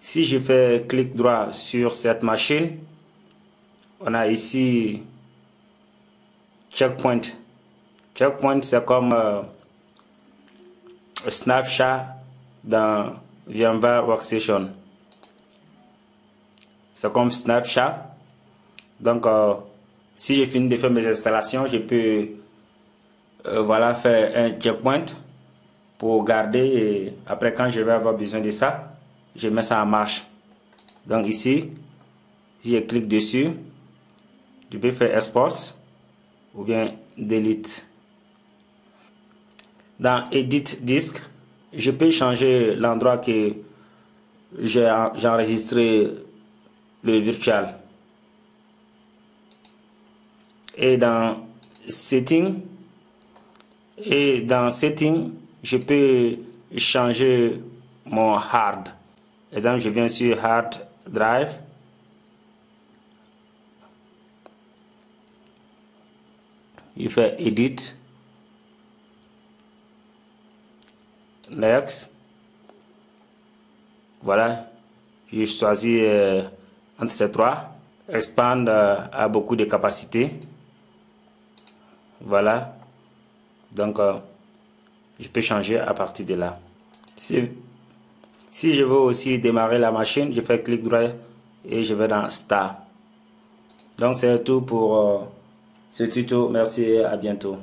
Si je fais clic droit sur cette machine, on a ici checkpoint. Checkpoint, c'est comme euh, Snapchat dans VMware Workstation. C'est comme Snapchat. Donc, euh, si j'ai fini de faire mes installations, je peux euh, voilà, faire un checkpoint pour garder et après quand je vais avoir besoin de ça, je mets ça en marche. Donc ici, je clique dessus, je peux faire export ou bien delete. Dans edit disk, je peux changer l'endroit que j'ai enregistré le virtual. Et dans setting, et dans setting, je peux changer mon hard. Exemple, je viens sur hard drive. Il fait edit. Next. Voilà. Je choisis euh, entre ces trois. Expand euh, a beaucoup de capacités. Voilà. Donc, euh, je peux changer à partir de là. Si je veux aussi démarrer la machine, je fais clic droit et je vais dans Start. Donc, c'est tout pour ce tuto. Merci et à bientôt.